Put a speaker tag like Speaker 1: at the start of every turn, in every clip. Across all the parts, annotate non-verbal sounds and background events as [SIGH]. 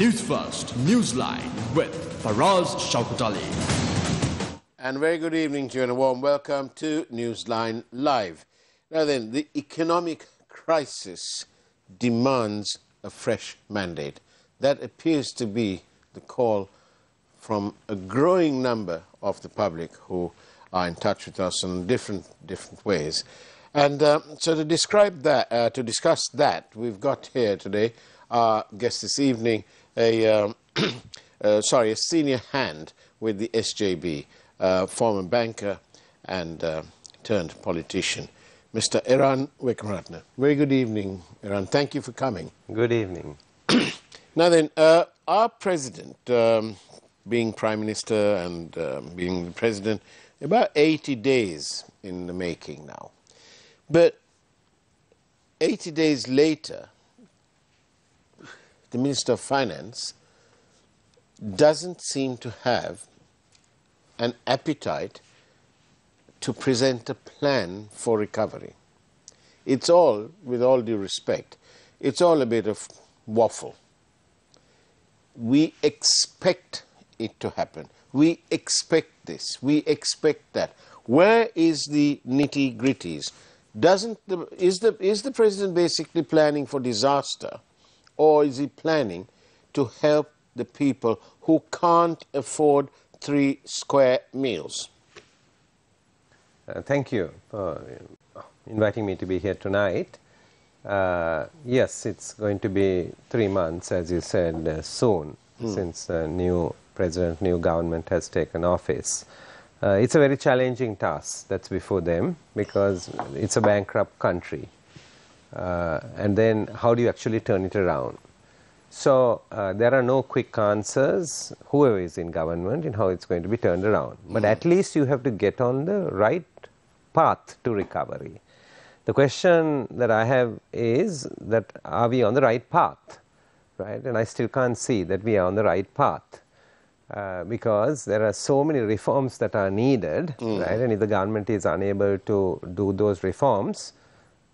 Speaker 1: News First, Newsline with Faraz Shauketaly.
Speaker 2: And very good evening to you and a warm welcome to Newsline Live. Now then, the economic crisis demands a fresh mandate. That appears to be the call from a growing number of the public who are in touch with us in different different ways. And uh, so to describe that, uh, to discuss that, we've got here today our guest this evening, a um, [CLEARS THROAT] uh, sorry, a senior hand with the SJB, uh, former banker and uh, turned politician, Mr. Eran Wickramaratne. Very good evening, Eran. Thank you for coming.
Speaker 3: Good evening. [CLEARS THROAT]
Speaker 2: Now then, uh, our president, um, being prime minister and um, being the president, about 80 days in the making now. But 80 days later, the Minister of Finance doesn't seem to have an appetite to present a plan for recovery. It's all, with all due respect, it's all a bit of waffle. We expect it to happen. We expect this. We expect that. Where is the nitty gritties? Doesn't the, is, the, is the president basically planning for disaster? Or is he planning to help the people who can't afford three square meals?
Speaker 3: Uh, thank you for inviting me to be here tonight. Uh, yes, it's going to be three months, as you said, uh, soon, mm. since the new president, new government has taken office. Uh, it's a very challenging task that's before them because it's a bankrupt country. Uh, and then how do you actually turn it around? So uh, there are no quick answers, whoever is in government, in how it's going to be turned around. But at least you have to get on the right path to recovery. The question that I have is that are we on the right path, right? And I still can't see that we are on the right path. Uh, because there are so many reforms that are needed, mm. right? And if the government is unable to do those reforms,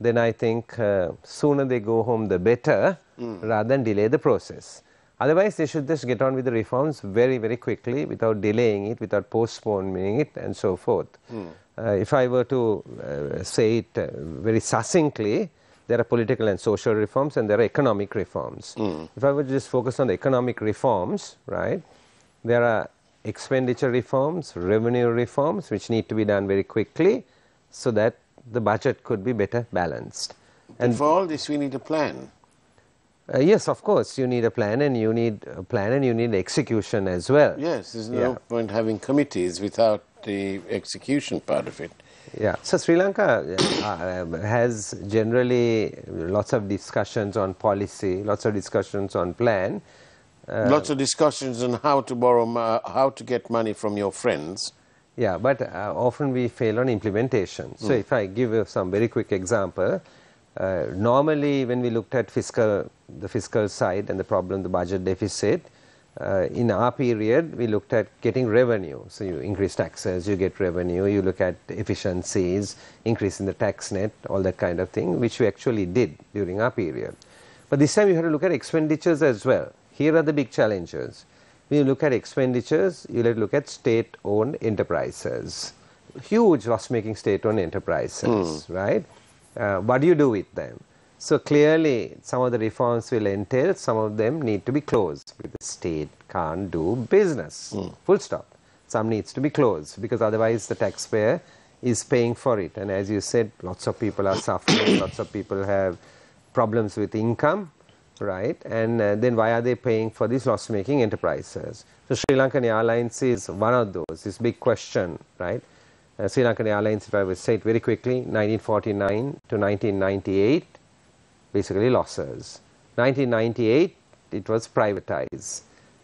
Speaker 3: then I think uh, sooner they go home the better mm. rather than delay the process. Otherwise, they should just get on with the reforms very, very quickly without delaying it, without postponing it, and so forth. Mm. Uh, if I were to uh, say it uh, very succinctly, there are political and social reforms and there are economic reforms. Mm. If I were to just focus on the economic reforms, right, there are expenditure reforms, revenue reforms, which need to be done very quickly so that the budget could be better balanced.
Speaker 2: And for all this, we need a plan.
Speaker 3: Uh, yes, of course, you need a plan and you need a plan and you need execution as well.
Speaker 2: Yes, there's no yeah. point having committees without the execution part of it.
Speaker 3: Yeah, so Sri Lanka uh, has generally lots of discussions on policy, lots of discussions on plan.
Speaker 2: Uh, lots of discussions on how to borrow, how to get money from your friends.
Speaker 3: Yeah, but uh, often we fail on implementation. Mm. So if I give you some very quick example, uh, normally when we looked at fiscal, the fiscal side and the problem, the budget deficit, uh, in our period we looked at getting revenue. So you increase taxes, you get revenue, you look at efficiencies, increase in the tax net, all that kind of thing, which we actually did during our period. But this time you have to look at expenditures as well. Here are the big challenges when you look at expenditures, you look at state-owned enterprises, huge loss-making state-owned enterprises, mm. right? Uh, what do you do with them? So clearly, some of the reforms will entail, some of them need to be closed because the state can't do business, mm. full stop. Some needs to be closed because otherwise the taxpayer is paying for it. And as you said, lots of people are suffering, [COUGHS] lots of people have problems with income right? And uh, then why are they paying for these loss-making enterprises? So Sri Lankan Airlines is one of those, this big question, right? Uh, Sri Lankan Airlines, if I would say it very quickly, 1949 to 1998, basically losses. 1998, it was privatized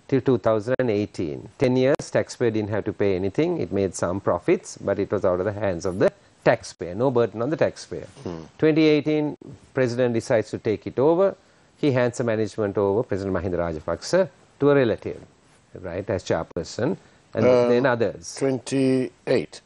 Speaker 3: till 2018. 10 years, taxpayer didn't have to pay anything. It made some profits, but it was out of the hands of the taxpayer, no burden on the taxpayer. Hmm. 2018, president decides to take it over he hands the management over President Mahinda Rajapaksa to a relative, right, as chairperson, and uh, then others.
Speaker 2: 28.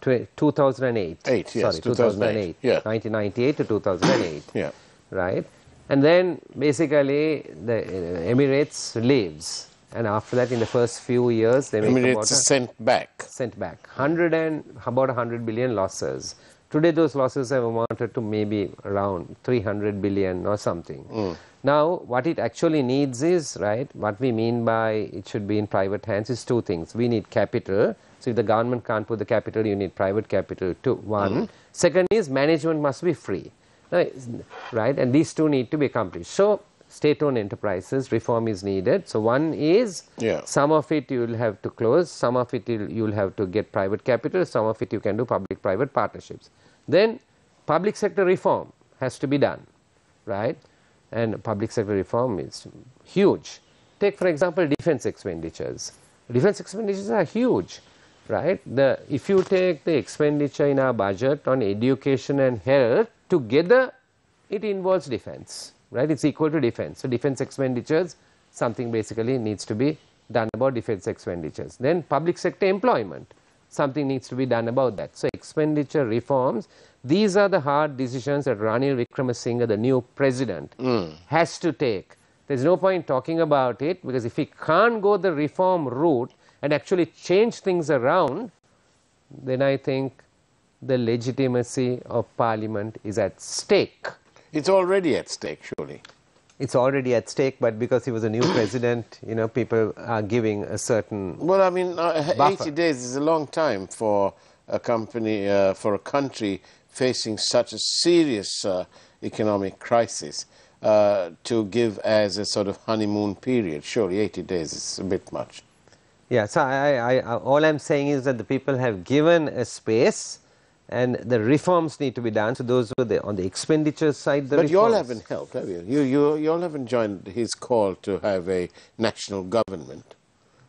Speaker 3: 2008.
Speaker 2: Eight, yes,
Speaker 3: Sorry, 2008. 2008. Yeah. 1998 to 2008.
Speaker 2: yeah.
Speaker 3: Right. and then basically the uh, Emirates leaves, and after that, in the first few years, they make
Speaker 2: Emirates is
Speaker 3: a,
Speaker 2: sent back.
Speaker 3: sent back 100 and about 100 billion losses. Today, those losses have amounted to maybe around 300 billion or something. Hmm. Now, what it actually needs is, right, what we mean by it should be in private hands is two things. We need capital. So, if the government can't put the capital, you need private capital too. One. Hmm. Second is management must be free, right? right? And these two need to be accomplished. So, state owned enterprises reform is needed. So, one is
Speaker 2: Yeah.
Speaker 3: some of it you will have to close, some of it you will have to get private capital, some of it you can do public private partnerships. Then public sector reform has to be done, right? And public sector reform is huge. Take for example defense expenditures. Defense expenditures are huge, right? The, if you take the expenditure in our budget on education and health together, it involves defense, right? It's equal to defense. So defense expenditures, something basically needs to be done about defense expenditures. Then public sector employment, something needs to be done about that. So expenditure reforms, these are the hard decisions that Ranil Wickremesinghe, the new president, hmm. has to take. There's no point talking about it because if he can't go the reform route and actually change things around, then I think the legitimacy of parliament is at stake.
Speaker 2: It's already at stake, surely.
Speaker 3: It's already at stake, but because he was a new [CLEARS THROAT] president, you know, people are giving a certain.
Speaker 2: Well, I mean, uh, 80 days is a long time for a company, uh, for a country facing such a serious uh, economic crisis uh, to give as a sort of honeymoon period. Surely 80 days is a bit much.
Speaker 3: Yeah, so I, I, I, all I'm saying is that the people have given a space and the reforms need to be done. So those were the, on the expenditure side, the
Speaker 2: But you all haven't helped, have you? You, you? you all haven't joined his call to have a national government.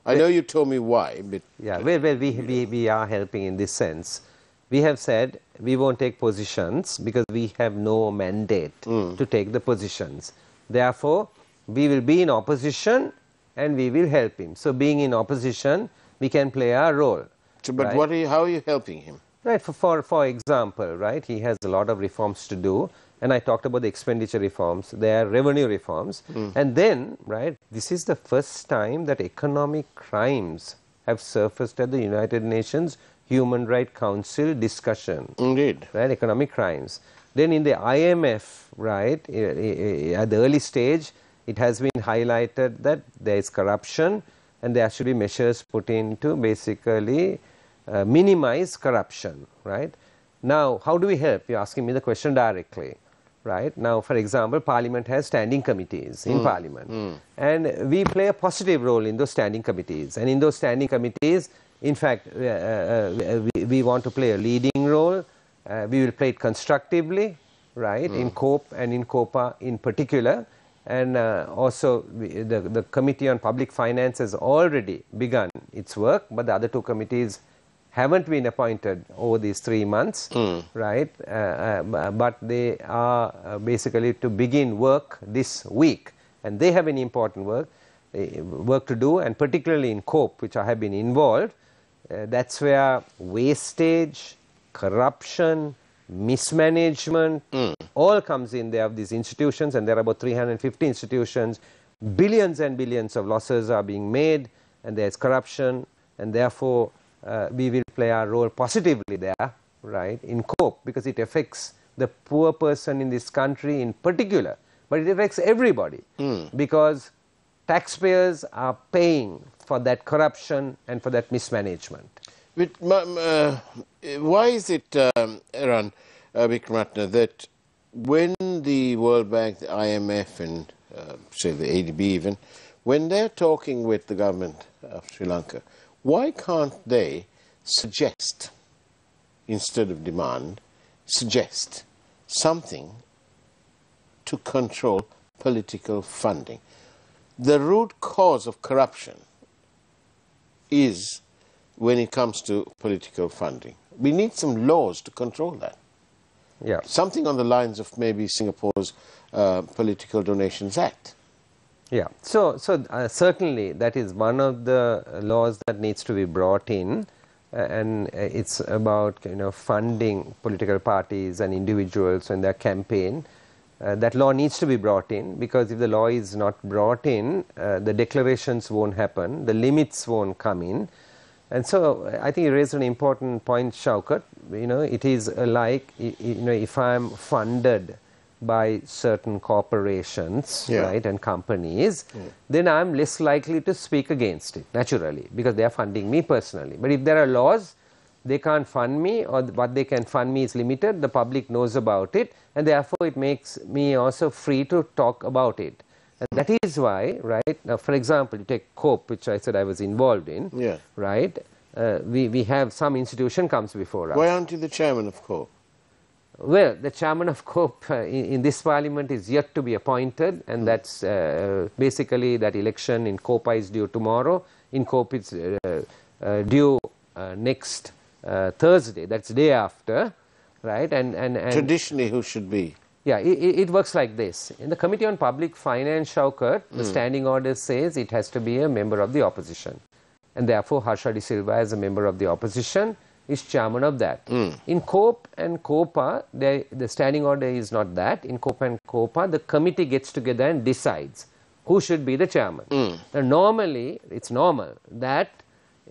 Speaker 2: I know you told me why, but
Speaker 3: Yeah, well, well we, we, we are helping in this sense. We have said we won't take positions because we have no mandate mm. to take the positions. Therefore, we will be in opposition and we will help him. So, being in opposition, we can play our role.
Speaker 2: so, but
Speaker 3: right?
Speaker 2: what are you, how are you helping him?
Speaker 3: Right, for, for, for example, right, he has a lot of reforms to do, and I talked about the expenditure reforms, there are revenue reforms, hmm. and then, right, this is the first time that economic crimes have surfaced at the United Nations Human Rights Council discussion
Speaker 2: Indeed.
Speaker 3: right, economic crimes. Then in the IMF, right, at the early stage, it has been highlighted that there is corruption and there should be measures put in to basically uh, minimize corruption, right. Now, how do we help? You're asking me the question directly, right. Now, for example, Parliament has standing committees in Parliament and we play a positive role in those standing committees and in those standing committees, in fact, uh, uh, we, we want to play a leading role uh, we will play it constructively, right, in COPE and in COPA in particular. And uh, also, we, the, the Committee on Public Finance has already begun its work, but the other two committees haven't been appointed over these three months, right? Uh, uh, but they are uh, basically to begin work this week, and they have an important work uh, work to do, and particularly in COPE, which I have been involved. Uh, that's where wastage, corruption, mismanagement, all comes in there of these institutions, and there are about 350 institutions. Billions and billions of losses are being made, and there's corruption, and therefore uh, we will play our role positively there, right, in COPE, because it affects the poor person in this country in particular, but it affects everybody, because taxpayers are paying for that corruption and for that mismanagement.
Speaker 2: But, uh, why is it, um, Eran, uh, Wickramaratne, that when the World Bank, the IMF, and uh, say the ADB even, when they're talking with the government of Sri Lanka, why can't they suggest, instead of demand, suggest something to control political funding? The root cause of corruption is when it comes to political funding. We need some laws to control that.
Speaker 3: Yeah.
Speaker 2: Something on the lines of maybe Singapore's uh, Political Donations Act.
Speaker 3: Yeah. So, so uh, certainly that is one of the laws that needs to be brought in, uh, and uh, it's about you know funding political parties and individuals in their campaign. uh, that law needs to be brought in because if the law is not brought in, uh, the declarations won't happen, the limits won't come in. And so uh, I think you raised an important point, Shaukat. You know, it is like, you know, if I'm funded by certain corporations,
Speaker 2: Yeah.
Speaker 3: right, and companies, then I'm less likely to speak against it, naturally, because they are funding me personally. But if there are laws, they can't fund me or what they can fund me is limited, the public knows about it and therefore it makes me also free to talk about it. And that is why, right, now for example, you take COPE, which I said I was involved in,
Speaker 2: Yeah.
Speaker 3: right, uh, we, we have some institution comes before us.
Speaker 2: Why aren't you the chairman of COPE?
Speaker 3: Well, the chairman of COPE uh, in, in this parliament is yet to be appointed, and that's uh, basically that election in COPA is due tomorrow. In COPE, it's uh, uh, due uh, next uh, Thursday, that's day after, right? And, and, and
Speaker 2: Traditionally, who should be?
Speaker 3: yeah, it, it works like this. In the Committee on Public Finance, Shaukat, the standing order says it has to be a member of the opposition. And therefore, Harsha De Silva, as a member of the opposition, is chairman of that. Hmm. In COPE and COPA, they, the standing order is not that. In COPE and COPA, the committee gets together and decides who should be the chairman. Hmm. Now, normally, it's normal that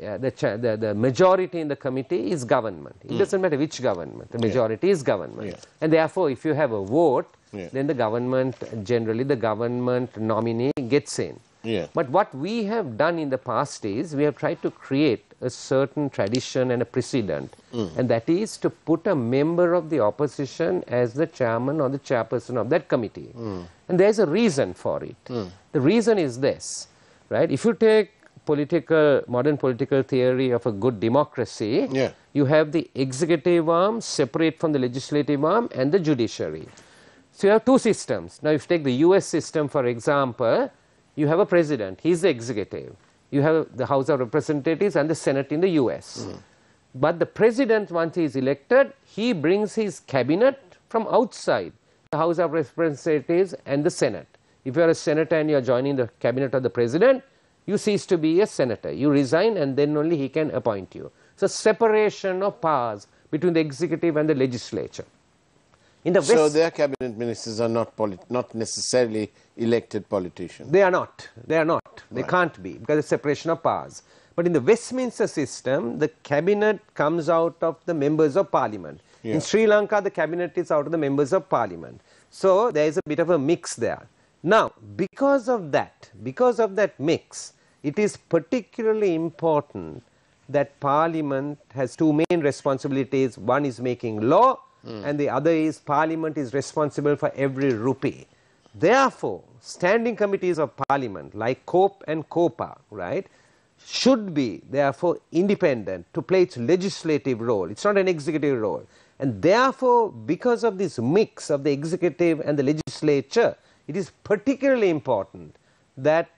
Speaker 3: yeah, the, the, the majority in the committee is government. It hmm. doesn't matter which government, the majority is government.
Speaker 2: Yeah.
Speaker 3: And therefore, if you have a vote,
Speaker 2: Yeah.
Speaker 3: then the government, generally the government nominee gets in.
Speaker 2: Yeah.
Speaker 3: But what we have done in the past is we have tried to create a certain tradition and a precedent, mm. and that is to put a member of the opposition as the chairman or the chairperson of that committee. Mm. And there's a reason for it. Mm. The reason is this, right? If you take political, modern political theory of a good democracy,
Speaker 2: Yeah.
Speaker 3: you have the executive arm separate from the legislative arm and the judiciary. So you have two systems. Now, if you take the US system, for example, you have a president, he's the executive. You have the House of Representatives and the Senate in the US. Mm-hmm. But the president, once he is elected, he brings his cabinet from outside the House of Representatives and the Senate. If you are a senator and you are joining the cabinet of the president, you cease to be a senator. You resign and then only he can appoint you. So, separation of powers between the executive and the legislature. In the
Speaker 2: So their cabinet ministers are not polit- not necessarily elected politicians.
Speaker 3: They are not. They are not. They can't be because of separation of powers. But in the Westminster system, the cabinet comes out of the members of parliament.
Speaker 2: Yeah.
Speaker 3: In Sri Lanka, the cabinet is out of the members of parliament. So there is a bit of a mix there. Now, because of that, because of that mix, it is particularly important that parliament has two main responsibilities. One is making law, Hmm. and the other is parliament is responsible for every rupee. Therefore, standing committees of parliament like COPE and COPA, right, should be therefore independent to play its legislative role. It's not an executive role. And therefore, because of this mix of the executive and the legislature, it is particularly important that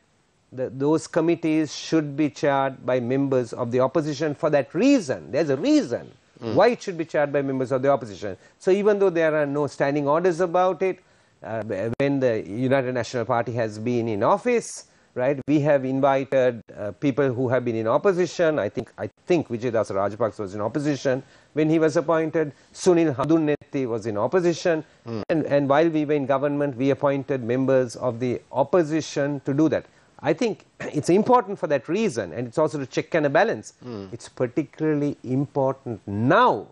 Speaker 3: the, those committees should be chaired by members of the opposition for that reason. There's a reason why it should be chaired by members of the opposition. So even though there are no standing orders about it, uh, when the United National Party has been in office, right, we have invited uh, people who have been in opposition. I think I think Wijeyadasa Rajapaksa was in opposition when he was appointed. Sunil Handunnetti was in opposition, and, and while we were in government, we appointed members of the opposition to do that. I think [CLEARS THROAT] it's important for that reason, and it's also to check and a balance. Hmm. It's particularly important now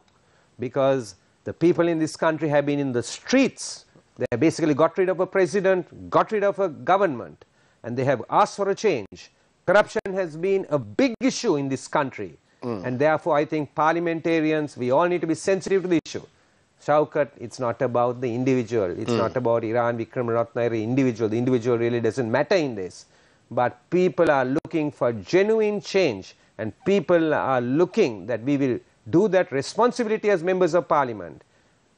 Speaker 3: because the people in this country have been in the streets. They have basically got rid of a president, got rid of a government, and they have asked for a change. Corruption has been a big issue in this country, hmm. and therefore I think parliamentarians, we all need to be sensitive to the issue. Shaukat, it's not about the individual. It's hmm. not about Eran, Vikram Ratnayari individual. The individual really doesn't matter in this. But people are looking for genuine change, and people are looking that we will do that responsibility as members of parliament.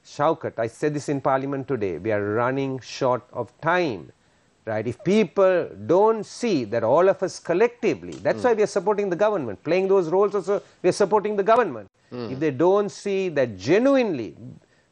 Speaker 3: Shaukat, I said this in parliament today, we are running short of time. Right? If people don't see that all of us collectively, that's hmm. why we are supporting the government, playing those roles also, we are supporting the government. Hmm. If they don't see that genuinely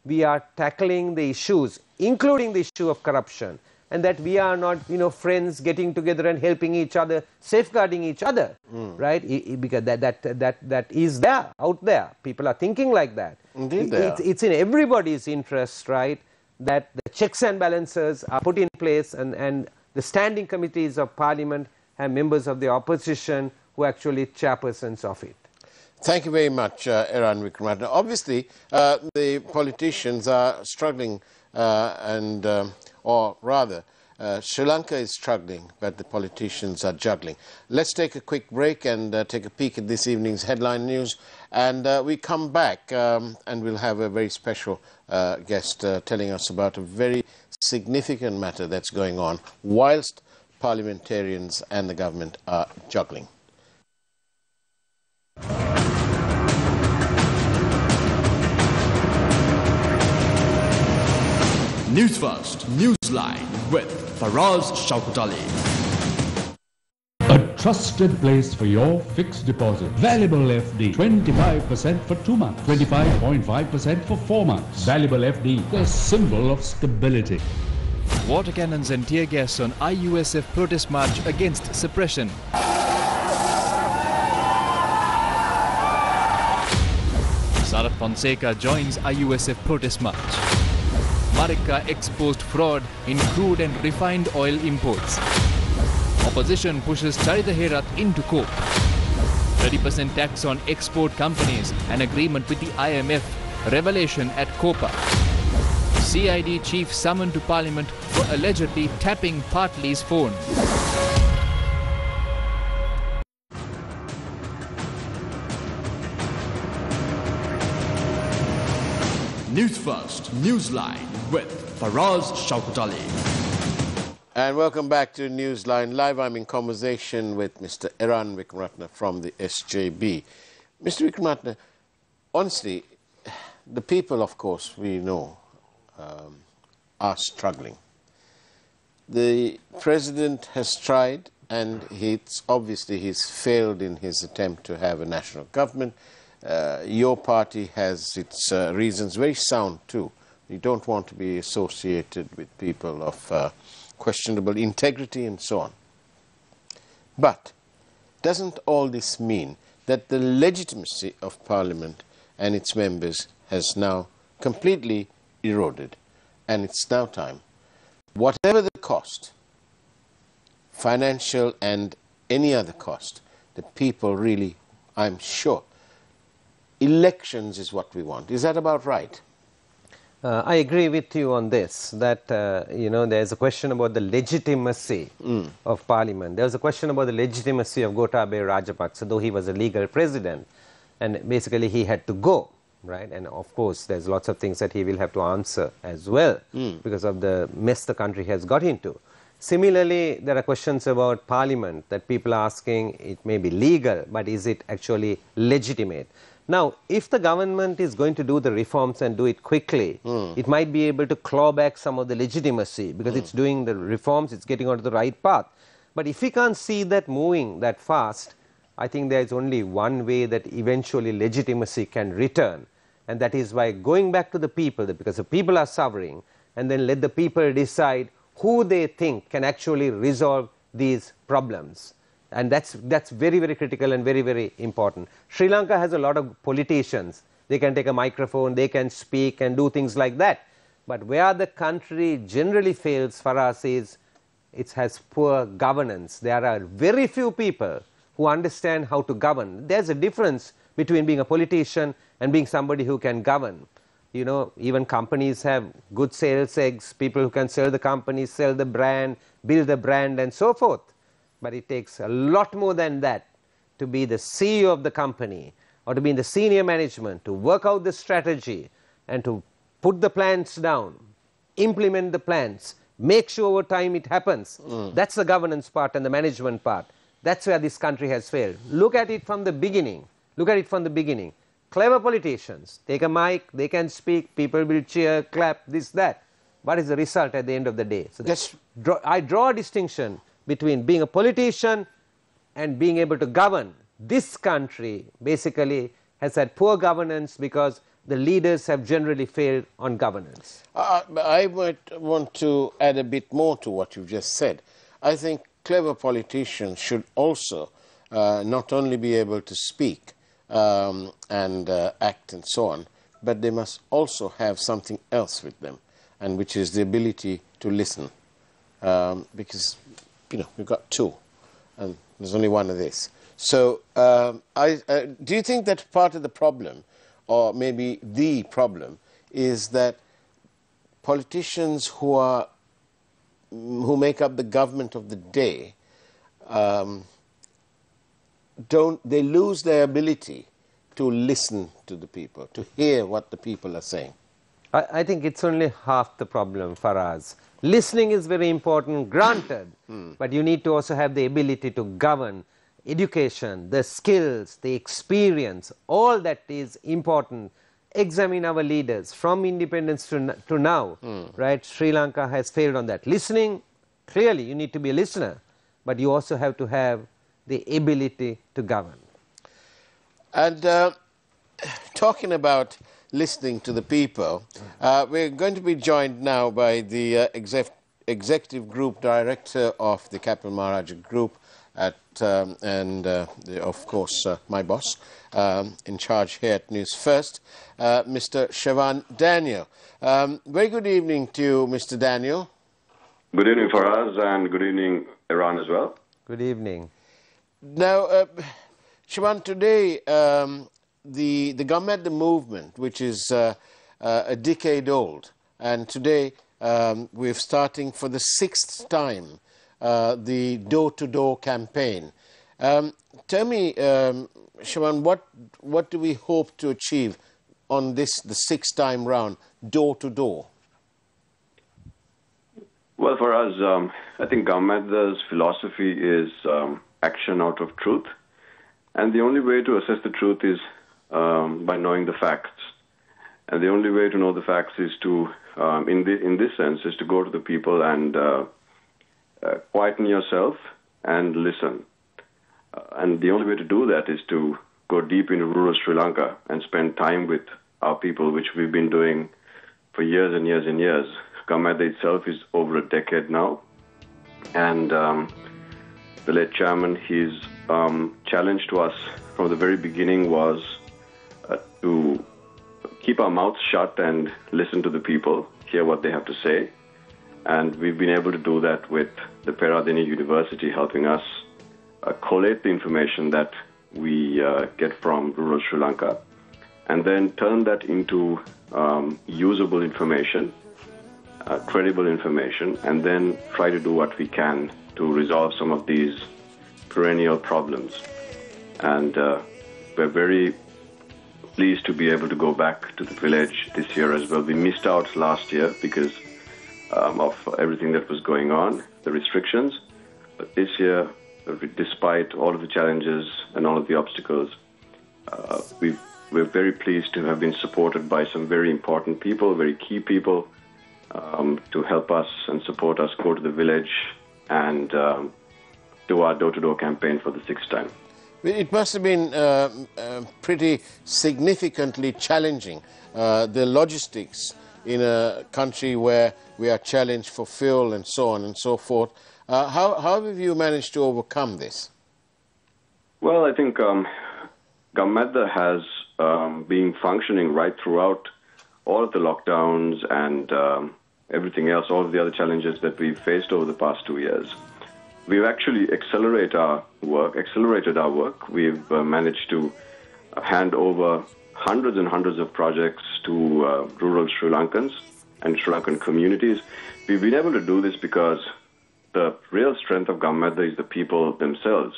Speaker 3: we are tackling the issues, including the issue of corruption, and that we are not, you know, friends getting together and helping each other, safeguarding each other, right? I- I- because that, that, that, that is there, out there. People are thinking like that.
Speaker 2: Indeed
Speaker 3: It- it's, it's in everybody's interest, right, that the checks and balances are put in place and, and the standing committees of parliament have members of the opposition who actually chairpersons of it.
Speaker 2: Thank you very much, uh, Eran Wickramaratne. Obviously, uh, the politicians are struggling, uh, and, um, or rather, uh, Sri Lanka is struggling, but the politicians are juggling. Let's take a quick break and uh, take a peek at this evening's headline news. And uh, we come back um, and we'll have a very special uh, guest uh, telling us about a very significant matter that's going on whilst parliamentarians and the government are juggling.
Speaker 1: News First, Newsline with Faraz Shauketaly.
Speaker 4: A trusted place for your fixed deposit. Valuable FD. 25% for two months. 25.5% for four months. Valuable FD. The symbol of stability.
Speaker 5: Water cannons and tear gas on IUSF protest march against suppression. Sarath Fonseca joins IUSF protest march. Marikkar exposed fraud in crude and refined oil imports. Opposition pushes Charitha Herath into court. 30% tax on export companies, an agreement with the IMF, revelation at COPA. CID chief summoned to parliament for allegedly tapping Partly's phone.
Speaker 1: News First, Newsline with Faraz Shauketaly.
Speaker 2: And welcome back to Newsline Live. I'm in conversation with Mr. Eran Wickramaratne from the SJB. Mr. Wickramaratne, honestly, the people, of course, we know, um, are struggling. The president has tried, and it's obviously he's failed in his attempt to have a national government. Uh, your party has its uh, reasons, very sound too. You don't want to be associated with people of uh, questionable integrity and so on. But doesn't all this mean that the legitimacy of Parliament and its members has now completely eroded? And it's now time, whatever the cost, financial and any other cost, the people really, I'm sure, elections is what we want. Is that about right?
Speaker 3: Uh, I agree with you on this, that, uh, you know, there's a question about the legitimacy mm. of parliament. There's a question about the legitimacy of Gotabaya Rajapaksa, though he was a legal president, and basically he had to go, right? And of course, there's lots of things that he will have to answer as well mm. because of the mess the country has got into. Similarly, there are questions about parliament that people are asking, it may be legal, but is it actually legitimate? Now, if the government is going to do the reforms and do it quickly, mm. it might be able to claw back some of the legitimacy because mm. it's doing the reforms, it's getting onto the right path. But if we can't see that moving that fast, I think there is only one way that eventually legitimacy can return, and that is by going back to the people, because the people are suffering, and then let the people decide who they think can actually resolve these problems and that's that's very very critical and very very important. Sri lanka has a lot of politicians. They can take a microphone they can speak and do things like that. But where the country generally fails for us is it has poor governance. There are very few people who understand how to govern. There's a difference between being a politician and being somebody who can govern. You know even companies have good sales eggs people who can sell the company sell the brand build the brand and so forth but it takes a lot more than that to be the CEO of the company or to be in the senior management, to work out the strategy and to put the plans down, implement the plans, make sure over time it happens. Mm. That's the governance part and the management part. That's where this country has failed. Look at it from the beginning. Look at it from the beginning. Clever politicians take a mic, they can speak, people will cheer, clap, this, that. What is the result at the end of the day? So draw, I draw a distinction between being a politician and being able to govern. This country basically has had poor governance because the leaders have generally failed on governance.
Speaker 2: Uh, I might want to add a bit more to what you've just said. I think clever politicians should also uh, not only be able to speak um, and uh, act and so on, but they must also have something else with them. and which is the ability to listen. Um, because, you know, we've got two, and there's only one of this. So, um, I, uh, do you think that part of the problem, or maybe the problem, is that politicians who are who make up the government of the day um, don't they lose their ability to listen to the people, to hear what the people are saying?
Speaker 3: I, I think it's only half the problem for us. Listening is very important, granted, but you need to also have the ability to govern education, the skills, the experience, all that is important. Examine our leaders from independence to, to now, right? Sri Lanka has failed on that. Listening, clearly, you need to be a listener, but you also have to have the ability to govern.
Speaker 2: And uh, talking about listening to the people, uh, we're going to be joined now by the uh, exec- executive group director of the Capital Maharaja Group, at um, and uh, the, of course uh, my boss um, in charge here at News First, uh, Mr. Shevan Daniel. Um, very good evening to you, Mr. Daniel.
Speaker 6: Good evening for us and good evening Eran as well.
Speaker 3: Good evening.
Speaker 2: Now, uh, Shevan, today um, the the Gammadda movement, which is uh, uh, a decade old, and today um, we're starting for the sixth time uh, the door-to-door campaign. Um, tell me, um, Shevan, what what do we hope to achieve on this the sixth time round, door-to-door?
Speaker 6: Well, for us, um, I think Gammadda's philosophy is um, action out of truth. And the only way to assess the truth is um, by knowing the facts. And the only way to know the facts is to, um, in, the, in this sense, is to go to the people and uh, uh, quieten yourself and listen. Uh, and the only way to do that is to go deep into rural Sri Lanka and spend time with our people, which we've been doing for years and years and years. Gammadda itself is over a decade now. And um, the late chairman, his um, challenge to us from the very beginning was uh, to keep our mouths shut and listen to the people, hear what they have to say. And we've been able to do that with the Peradeniya University helping us uh, collate the information that we uh, get from rural Sri Lanka and then turn that into um, usable information, uh, credible information, and then try to do what we can to resolve some of these perennial problems. And uh, we're very pleased to be able to go back to the village this year as well. We missed out last year because um, of everything that was going on, the restrictions. But this year, despite all of the challenges and all of the obstacles, uh, we we're very pleased to have been supported by some very important people, very key people, um, to help us and support us go to the village and um, do our door-to-door campaign for the sixth time.
Speaker 2: It must have been uh, uh, pretty significantly challenging, uh, the logistics in a country where we are challenged for fuel and so on and so forth. Uh, how, how have you managed to overcome this?
Speaker 6: Well, I think um, Gammadda has um, been functioning right throughout all of the lockdowns and um, everything else, all of the other challenges that we've faced over the past two years. We've actually accelerated our work. Accelerated our work. We've uh, managed to hand over hundreds and hundreds of projects to uh, rural Sri Lankans and Sri Lankan communities. We've been able to do this because the real strength of Gammadda is the people themselves.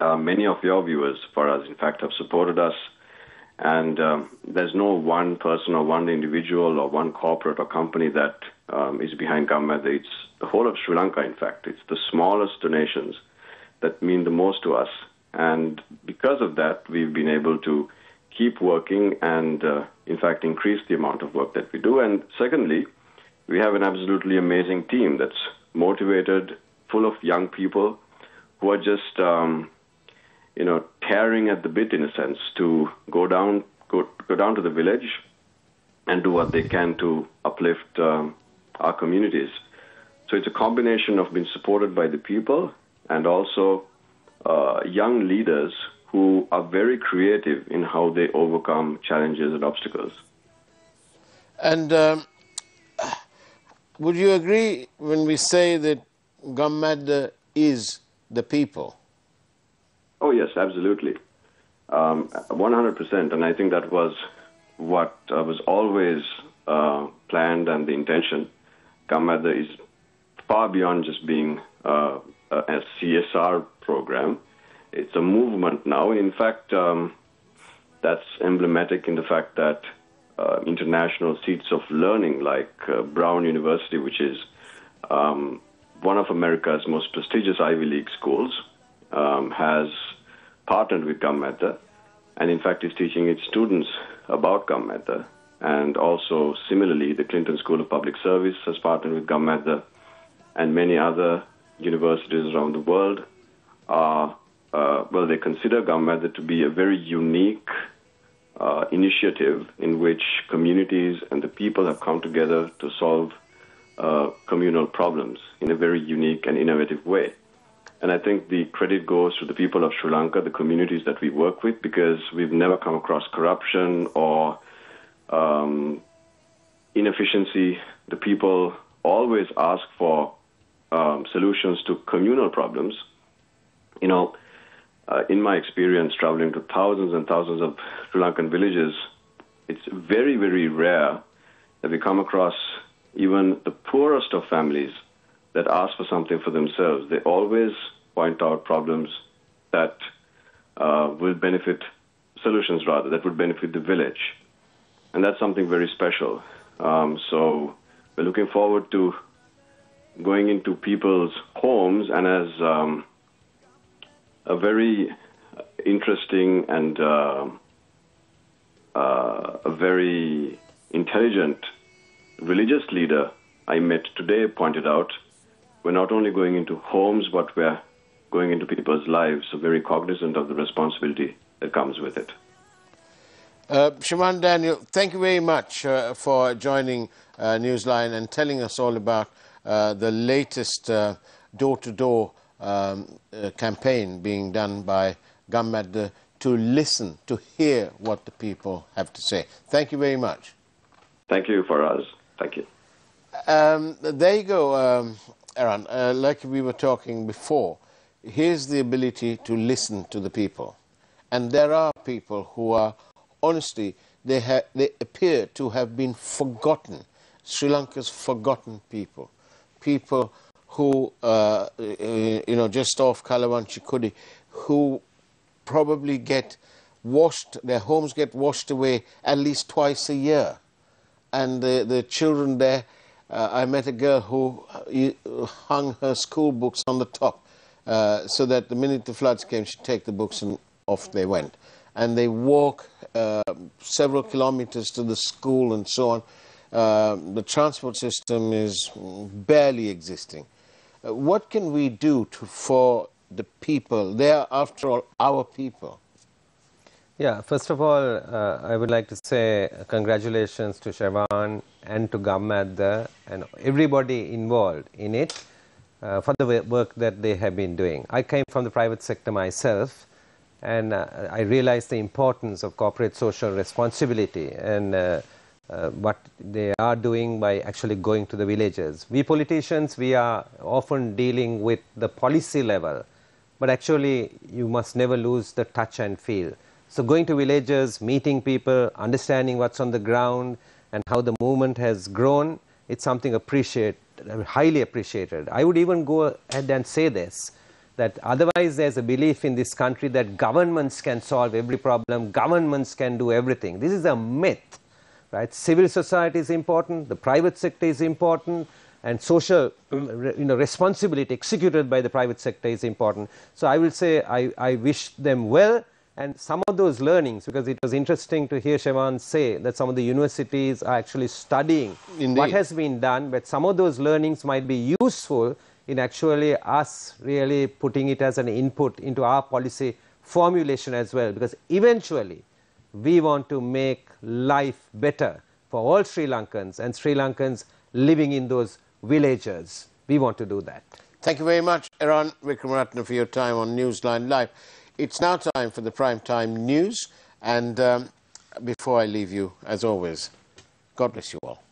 Speaker 6: Uh, many of your viewers, for us, in fact, have supported us. And um, there's no one person or one individual or one corporate or company that um, is behind Gammadda. It's the whole of Sri Lanka, in fact. It's the smallest donations that mean the most to us. And because of that, we've been able to keep working and, uh, in fact, increase the amount of work that we do. And secondly, we have an absolutely amazing team that's motivated, full of young people who are just, um, you know, tearing at the bit in a sense to go down, go, go down to the village and do what they can to uplift um, our communities. So it's a combination of being supported by the people and also uh, young leaders who are very creative in how they overcome challenges and obstacles.
Speaker 2: And um, would you agree when we say that Gammadda is the people?
Speaker 6: Oh, yes, absolutely. Um, 100%. And I think that was what uh, was always uh, planned and the intention. Gammadda is far beyond just being uh, a CSR program. It's a movement now. In fact, um, that's emblematic in the fact that uh, international seats of learning like uh, Brown University, which is um, one of America's most prestigious Ivy League schools, um, has partnered with Gammadda and in fact is teaching its students about Gammadda. And also, similarly, the Clinton School of Public Service has partnered with Gammadda, and many other universities around the world are, uh, well, they consider Gammadda to be a very unique uh, initiative in which communities and the people have come together to solve uh, communal problems in a very unique and innovative way. And I think the credit goes to the people of Sri Lanka, the communities that we work with, because we've never come across corruption or um, inefficiency. The people always ask for um, solutions to communal problems. You know, uh, in my experience traveling to thousands and thousands of Sri Lankan villages, it's very, very rare that we come across even the poorest of families that ask for something for themselves. They always point out problems that uh, will benefit solutions rather that would benefit the village, and that's something very special. Um, so we're looking forward to going into people's homes and as um, a very interesting and uh, uh, a very intelligent religious leader I met today pointed out, we're not only going into homes, but we're going into people's lives, so very cognizant of the responsibility that comes with it.
Speaker 2: Uh, Daniel, thank you very much uh, for joining uh, Newsline and telling us all about uh, the latest door to door campaign being done by Gammadda to listen, to hear what the people have to say. Thank you very much.
Speaker 6: Thank you for us. Thank you.
Speaker 2: Um, there you go, um, Eran. Uh, like we were talking before, here's the ability to listen to the people. And there are people who are, honestly, they, ha- they appear to have been forgotten. Sri Lanka's forgotten people. People who, uh, you know, just off Kaluwanchikudy, who probably get washed, their homes get washed away at least twice a year and the, the children there, uh, I met a girl who uh, hung her school books on the top uh, so that the minute the floods came, she'd take the books and off they went. And they walk uh, several kilometers to the school and so on. Uh, the transport system is barely existing. Uh, what can we do to, for the people? They are, after all, our people.
Speaker 3: Yeah, first of all, uh, I would like to say congratulations to Shravan and to Gammadda and everybody involved in it uh, for the work that they have been doing. I came from the private sector myself and uh, I realized the importance of corporate social responsibility and uh, uh, what they are doing by actually going to the villages. We politicians, we are often dealing with the policy level, but actually you must never lose the touch and feel so going to villages, meeting people, understanding what's on the ground and how the movement has grown, it's something appreciate, highly appreciated. I would even go ahead and say this, that otherwise there's a belief in this country that governments can solve every problem, governments can do everything. This is a myth, right? Civil society is important, the private sector is important, and social you know, responsibility executed by the private sector is important. So I will say I, I wish them well and some of those learnings, because it was interesting to hear Shravan say that some of the universities are actually studying Indeed. what has been done, but some of those learnings might be useful in actually us really putting it as an input into our policy formulation as well, because eventually we want to make life better for all Sri Lankans and Sri Lankans living in those villages. We want to do that.
Speaker 2: Thank you very much, Eran Wickramaratne, for your time on Newsline Live. It's now time for the prime time news. And um, before I leave you, as always, God bless you all.